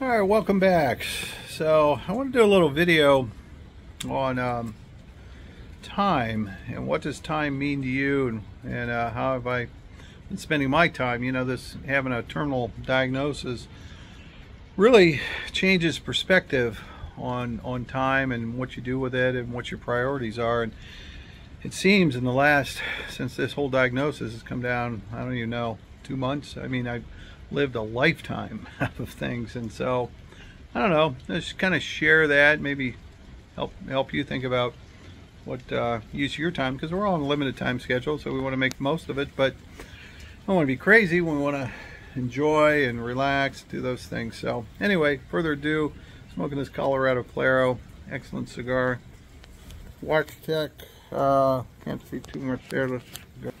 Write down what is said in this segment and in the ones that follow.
All right, welcome back. So I want to do a little video on um, time and what does time mean to you and, and uh, how have I been spending my time. You know, this having a terminal diagnosis really changes perspective on on time and what you do with it and what your priorities are. And it seems in the last, since this whole diagnosis has come down, I don't even know, two months. I mean, I've lived a lifetime of things. And so, I don't know, just kind of share that, maybe help help you think about what uh, use your time, because we're all on a limited time schedule, so we want to make most of it, but don't want to be crazy. We want to enjoy and relax, do those things. So anyway, further ado, smoking this Colorado Claro, excellent cigar. Watch Tech, uh, can't see too much there. Let's go.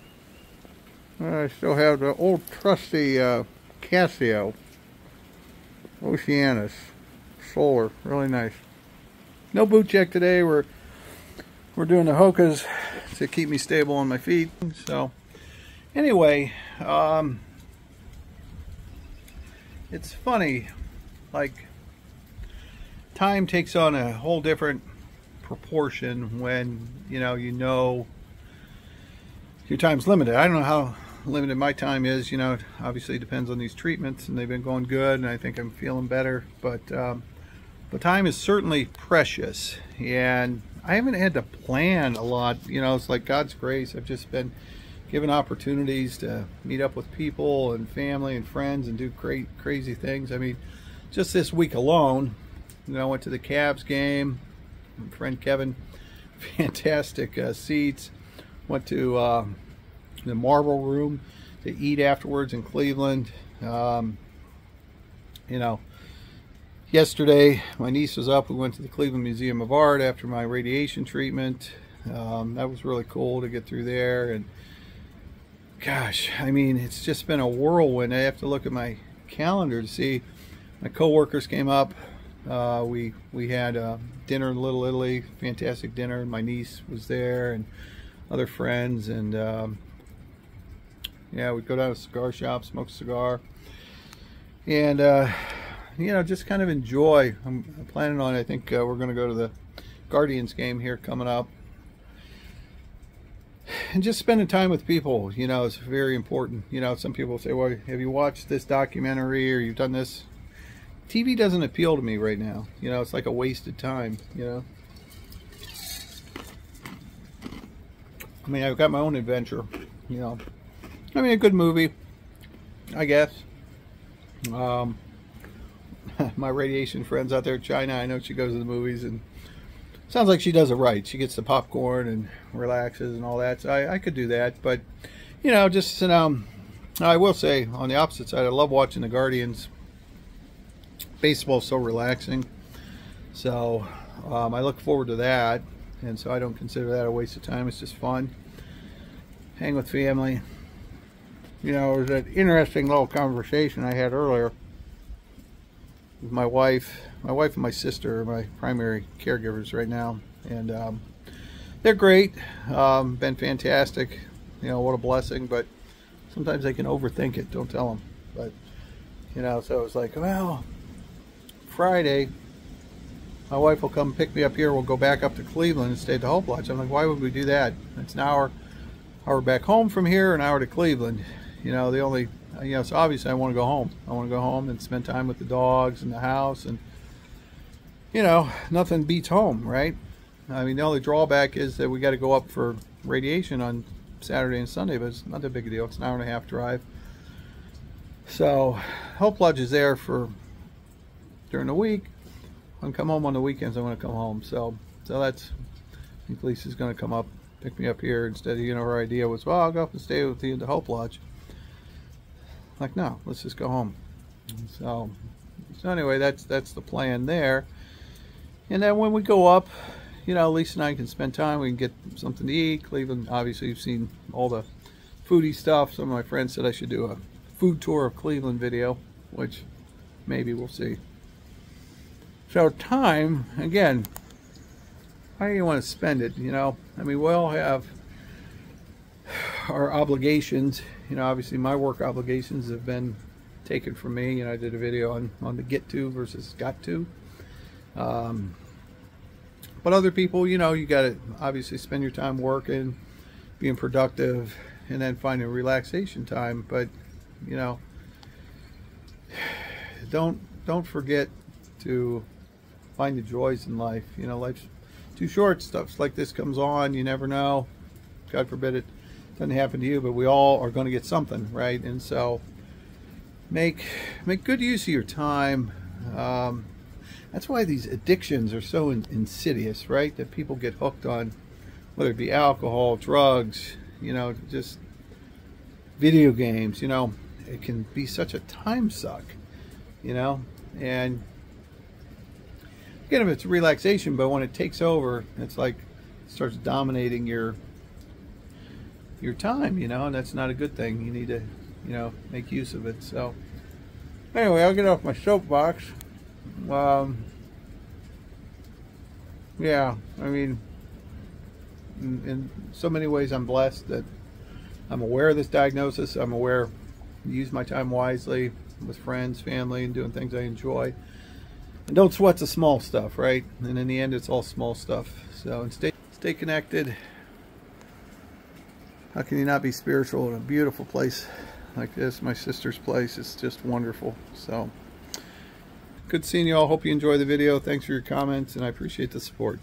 I still have the old trusty uh, Casio Oceanus Solar, really nice. No boot check today. We're we're doing the Hokas to keep me stable on my feet. So anyway, um, it's funny, like time takes on a whole different proportion when you know you know your time's limited. I don't know how limited my time is. You know, obviously depends on these treatments, and they've been going good, and I think I'm feeling better. But um, the time is certainly precious, and I haven't had to plan a lot. You know, it's like God's grace. I've just been given opportunities to meet up with people and family and friends and do great crazy things. I mean, just this week alone, you know, I went to the Cavs game. My friend Kevin, fantastic uh, seats. Went to uh, the Marble Room to eat afterwards in Cleveland. Um, you know, yesterday my niece was up. We went to the Cleveland Museum of Art after my radiation treatment. Um, that was really cool to get through there and gosh, I mean, it's just been a whirlwind. I have to look at my calendar to see. My coworkers came up. Uh, we we had uh, dinner in Little Italy, fantastic dinner. My niece was there and other friends, and um, yeah, we'd go down to a cigar shop, smoke a cigar, and uh, you know, just kind of enjoy. I'm planning on. I think uh, we're going to go to the Guardians game here coming up and just spending time with people, you know, is very important. You know, some people say, well, have you watched this documentary or you've done this? TV doesn't appeal to me right now. You know, it's like a wasted time, you know. I mean, I've got my own adventure, you know. I mean, a good movie, I guess. Um, my radiation friends out there in China, I know she goes to the movies and sounds like she does it right. She gets the popcorn and relaxes and all that. So I, I could do that, but you know, just um, I will say on the opposite side, I love watching the Guardians. Baseball's so relaxing, so um, I look forward to that, and so I don't consider that a waste of time. It's just fun. Hang with family. You know, it was an interesting little conversation I had earlier with my wife. My wife and my sister are my primary caregivers right now, and um, they're great. Um, been fantastic. You know, what a blessing. But sometimes they can overthink it. Don't tell them. But you know, so it's like, well, Friday, my wife will come pick me up here. We'll go back up to Cleveland and stay at the Hope Lodge. I'm like, why would we do that? It's an hour, hour back home from here, an hour to Cleveland. You know, the only you know, so obviously I want to go home. I want to go home and spend time with the dogs and the house and, you know, nothing beats home, right? I mean, the only drawback is that we got to go up for radiation on Saturday and Sunday, but it's not that big a deal. It's an hour and a half drive. So, Hope Lodge is there for during the week. When I come home on the weekends, I'm going to come home. So, so that's, I think Lisa's going to come up, pick me up here instead of, you know, her idea was, well, I'll go up and stay with you at the Hope Lodge like no let's just go home. So so anyway that's that's the plan there. And then when we go up you know Lisa and I can spend time we can get something to eat. Cleveland obviously you've seen all the foodie stuff. Some of my friends said I should do a food tour of Cleveland video which maybe we'll see. So time again how do you want to spend it you know? I mean we all have our obligations you know, obviously my work obligations have been taken from me. You know, I did a video on, on the get to versus got to. Um, but other people, you know, you got to obviously spend your time working, being productive, and then finding relaxation time. But, you know, don't don't forget to find the joys in life. You know, life's too short. Stuff like this comes on. You never know. God forbid it doesn't happen to you, but we all are going to get something, right? And so make make good use of your time. Um, that's why these addictions are so in, insidious, right? That people get hooked on, whether it be alcohol, drugs, you know, just video games. You know, it can be such a time suck, you know, and again, if it's relaxation, but when it takes over, it's like it starts dominating your your time, you know, and that's not a good thing. You need to, you know, make use of it. So, anyway, I'll get off my soapbox. Um, yeah, I mean, in, in, so many ways, I'm blessed that I'm aware of this diagnosis. I'm aware, use my time wisely with friends, family, and doing things I enjoy. And don't sweat the small stuff, right? And in the end, it's all small stuff. So, and stay, stay connected. How can you not be spiritual in a beautiful place like this? My sister's place. It's just wonderful. So, good seeing you all. Hope you enjoy the video. Thanks for your comments, and I appreciate the support.